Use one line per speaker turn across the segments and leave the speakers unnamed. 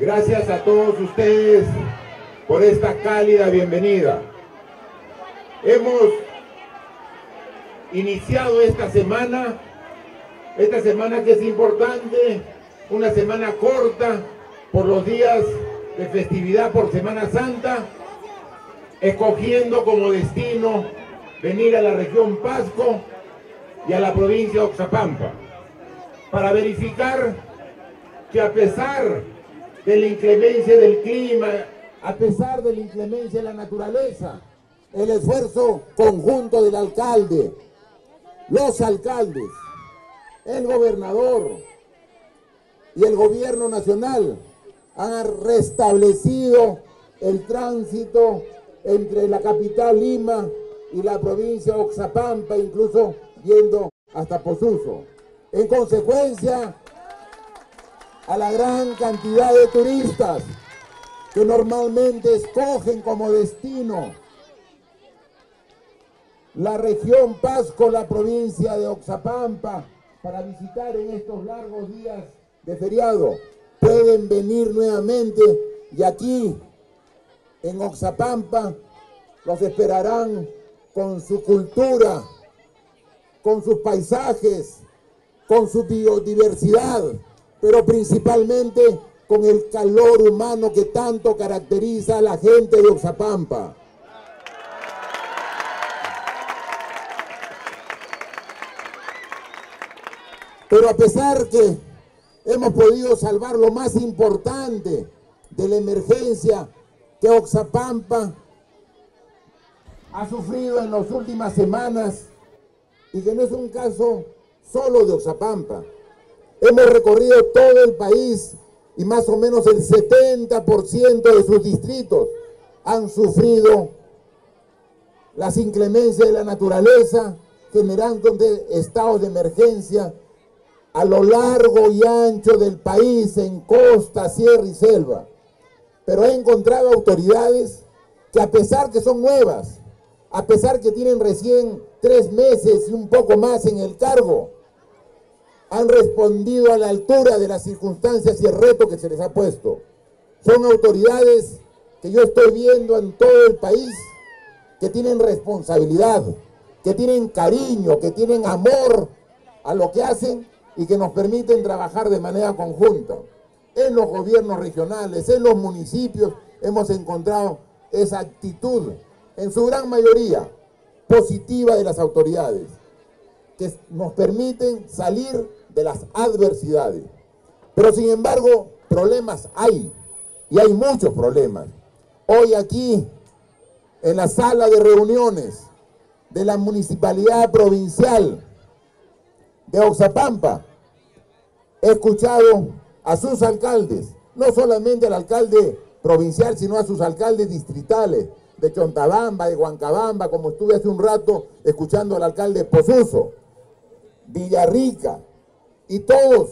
Gracias a todos ustedes por esta cálida bienvenida. Hemos iniciado esta semana, esta semana que es importante, una semana corta por los días de festividad por Semana Santa, escogiendo como destino venir a la región Pasco y a la provincia de Oxapampa para verificar que a pesar de la inclemencia del clima, a pesar de la inclemencia de la naturaleza, el esfuerzo conjunto del alcalde, los alcaldes, el gobernador y el gobierno nacional han restablecido el tránsito entre la capital Lima y la provincia de Oxapampa, incluso yendo hasta Posuso. En consecuencia, a la gran cantidad de turistas que normalmente escogen como destino la región Pasco, la provincia de Oxapampa, para visitar en estos largos días de feriado. Pueden venir nuevamente y aquí en Oxapampa los esperarán con su cultura, con sus paisajes, con su biodiversidad, pero principalmente con el calor humano que tanto caracteriza a la gente de Oxapampa. Pero a pesar que hemos podido salvar lo más importante de la emergencia que Oxapampa ha sufrido en las últimas semanas y que no es un caso solo de Oxapampa. Hemos recorrido todo el país y más o menos el 70% de sus distritos han sufrido las inclemencias de la naturaleza, generando estados de emergencia a lo largo y ancho del país, en costa, sierra y selva. Pero he encontrado autoridades que a pesar que son nuevas, a pesar que tienen recién tres meses y un poco más en el cargo, han respondido a la altura de las circunstancias y el reto que se les ha puesto. Son autoridades que yo estoy viendo en todo el país, que tienen responsabilidad, que tienen cariño, que tienen amor a lo que hacen y que nos permiten trabajar de manera conjunta. En los gobiernos regionales, en los municipios, hemos encontrado esa actitud, en su gran mayoría, positiva de las autoridades, que nos permiten salir de las adversidades. Pero sin embargo, problemas hay, y hay muchos problemas. Hoy aquí, en la sala de reuniones de la Municipalidad Provincial de Oxapampa, he escuchado a sus alcaldes, no solamente al alcalde provincial, sino a sus alcaldes distritales, de Chontabamba, de Huancabamba, como estuve hace un rato escuchando al alcalde Pozuzo, Villarrica, y todos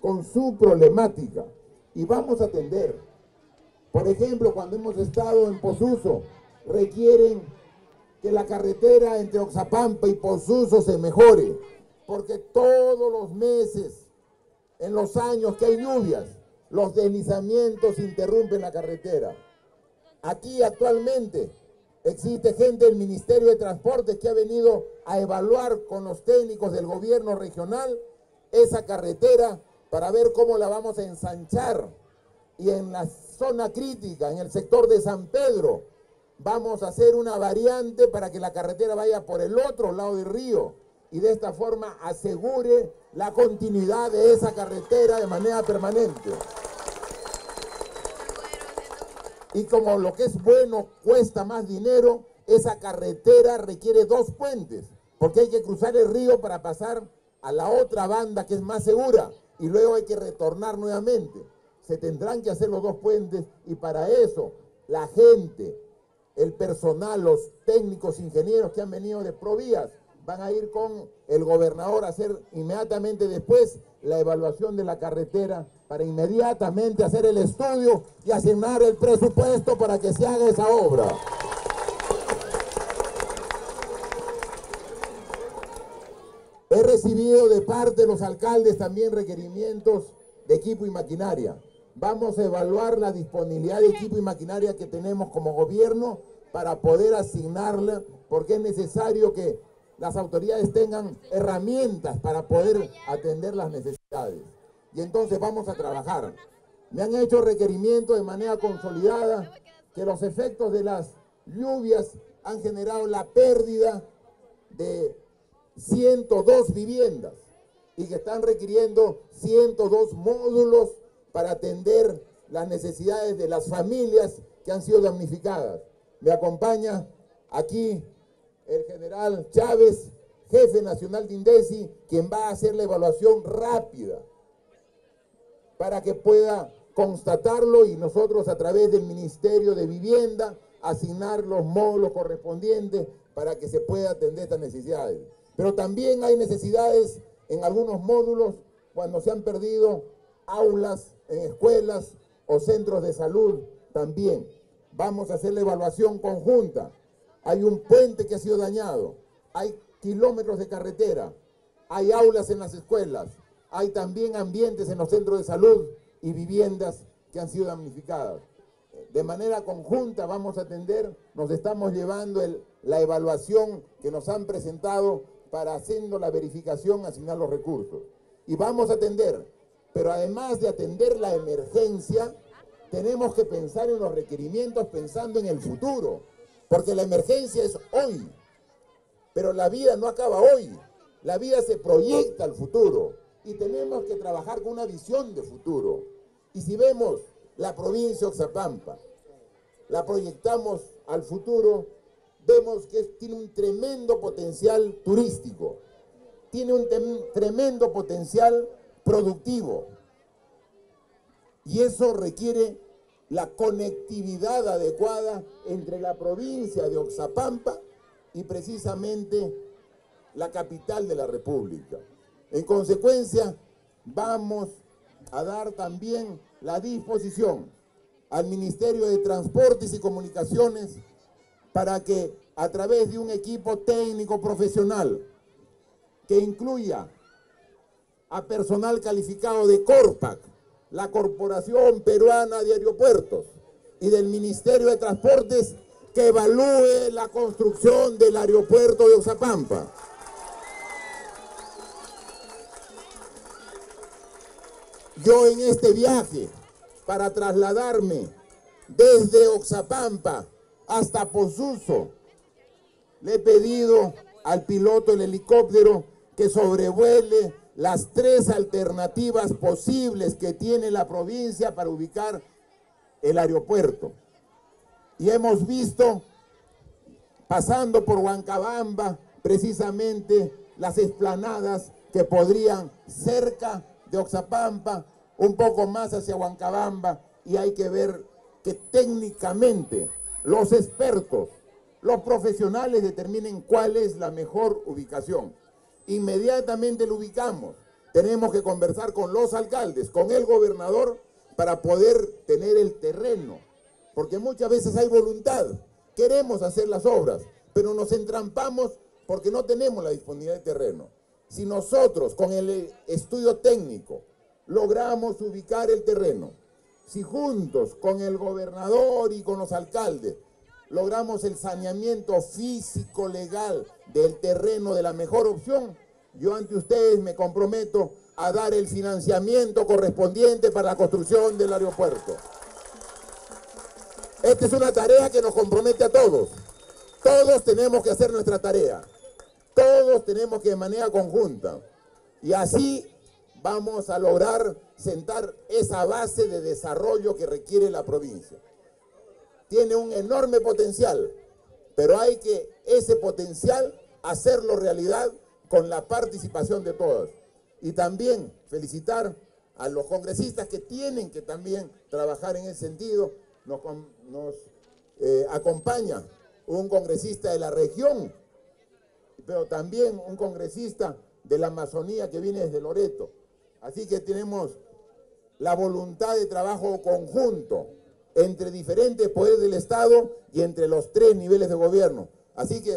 con su problemática. Y vamos a atender. Por ejemplo, cuando hemos estado en Pozuzo, requieren que la carretera entre Oxapampa y Pozuzo se mejore, porque todos los meses, en los años que hay lluvias, los deslizamientos interrumpen la carretera. Aquí actualmente existe gente del Ministerio de Transportes que ha venido a evaluar con los técnicos del gobierno regional esa carretera para ver cómo la vamos a ensanchar. Y en la zona crítica, en el sector de San Pedro, vamos a hacer una variante para que la carretera vaya por el otro lado del río y de esta forma asegure la continuidad de esa carretera de manera permanente. Y como lo que es bueno cuesta más dinero, esa carretera requiere dos puentes, porque hay que cruzar el río para pasar a la otra banda que es más segura y luego hay que retornar nuevamente. Se tendrán que hacer los dos puentes y para eso la gente, el personal, los técnicos, ingenieros que han venido de Provías van a ir con el gobernador a hacer inmediatamente después la evaluación de la carretera para inmediatamente hacer el estudio y asignar el presupuesto para que se haga esa obra. He recibido de parte de los alcaldes también requerimientos de equipo y maquinaria. vamos a evaluar la disponibilidad de equipo y maquinaria que tenemos como gobierno para poder asignarla, porque es necesario que las autoridades tengan herramientas para poder atender las necesidades. Y entonces vamos a trabajar. Me han hecho requerimiento de manera consolidada que los efectos de las lluvias han generado la pérdida de 102 viviendas y que están requiriendo 102 módulos para atender las necesidades de las familias que han sido damnificadas. Me acompaña aquí el general Chávez, jefe nacional de INDECI, quien va a hacer la evaluación rápida para que pueda constatarlo y nosotros a través del Ministerio de Vivienda asignar los módulos correspondientes para que se pueda atender estas necesidades. Pero también hay necesidades en algunos módulos cuando se han perdido aulas en escuelas o centros de salud también. Vamos a hacer la evaluación conjunta. Hay un puente que ha sido dañado, hay kilómetros de carretera, hay aulas en las escuelas, hay también ambientes en los centros de salud y viviendas que han sido damnificadas. De manera conjunta vamos a atender, nos estamos llevando la evaluación que nos han presentado para haciendo la verificación, asignar los recursos. Y vamos a atender, pero además de atender la emergencia, tenemos que pensar en los requerimientos pensando en el futuro, porque la emergencia es hoy, pero la vida no acaba hoy, la vida se proyecta al futuro. Y tenemos que trabajar con una visión de futuro. Y si vemos la provincia de Oxapampa, la proyectamos al futuro, vemos que tiene un tremendo potencial turístico, tiene un tremendo potencial productivo. Y eso requiere la conectividad adecuada entre la provincia de Oxapampa y precisamente la capital de la República. En consecuencia, vamos a dar también la disposición al Ministerio de Transportes y Comunicaciones para que a través de un equipo técnico profesional que incluya a personal calificado de CORPAC, la Corporación Peruana de Aeropuertos y del Ministerio de Transportes que evalúe la construcción del aeropuerto de Oxapampa. Yo en este viaje para trasladarme desde Oxapampa hasta Pozuzo. Le he pedido al piloto del helicóptero que sobrevuele las tres alternativas posibles que tiene la provincia para ubicar el aeropuerto. Y hemos visto, pasando por Huancabamba, precisamente las esplanadas que podrían cerca de Oxapampa, un poco más hacia Huancabamba, y hay que ver que técnicamente los expertos, los profesionales determinen cuál es la mejor ubicación. Inmediatamente lo ubicamos. Tenemos que conversar con los alcaldes, con el gobernador, para poder tener el terreno. Porque muchas veces hay voluntad. Queremos hacer las obras, pero nos entrampamos porque no tenemos la disponibilidad de terreno. Si nosotros con el estudio técnico logramos ubicar el terreno, si juntos con el gobernador y con los alcaldes logramos el saneamiento físico legal del terreno de la mejor opción, yo ante ustedes me comprometo a dar el financiamiento correspondiente para la construcción del aeropuerto. Esta es una tarea que nos compromete a todos. Todos tenemos que hacer nuestra tarea. Todos tenemos que de manera conjunta. Y así vamos a lograr sentar esa base de desarrollo que requiere la provincia. Tiene un enorme potencial, pero hay que ese potencial hacerlo realidad con la participación de todos. Y también felicitar a los congresistas que tienen que también trabajar en ese sentido. Nos, eh, acompaña un congresista de la región, pero también un congresista de la Amazonía que viene desde Loreto. Así que tenemos la voluntad de trabajo conjunto entre diferentes poderes del Estado y entre los tres niveles de gobierno. Así que,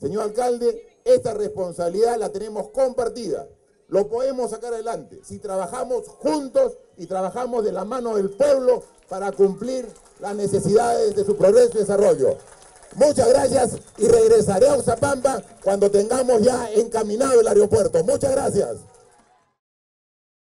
señor alcalde, esta responsabilidad la tenemos compartida lo podemos sacar adelante si trabajamos juntos y trabajamos de la mano del pueblo para cumplir las necesidades de su progreso y desarrollo. Muchas gracias y regresaré a Oxapampa cuando tengamos ya encaminado el aeropuerto. Muchas gracias.